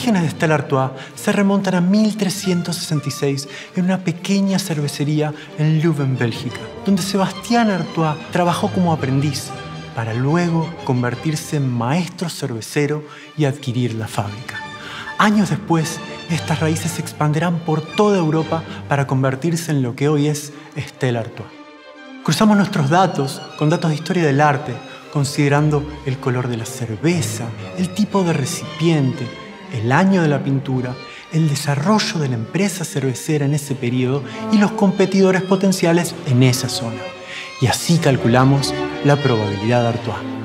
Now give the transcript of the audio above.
Stella Artois se remontan a 1366 en una pequeña cervecería en Leuven, Bélgica, donde Sebastián Artois trabajó como aprendiz para luego convertirse en maestro cervecero y adquirir la fábrica. Años después, estas raíces se expandirán por toda Europa para convertirse en lo que hoy es Stella Artois. Cruzamos nuestros datos con datos de historia del arte, considerando el color de la cerveza, el tipo de recipiente, el año de la pintura, el desarrollo de la empresa cervecera en ese periodo y los competidores potenciales en esa zona. Y así calculamos la probabilidad de Artois.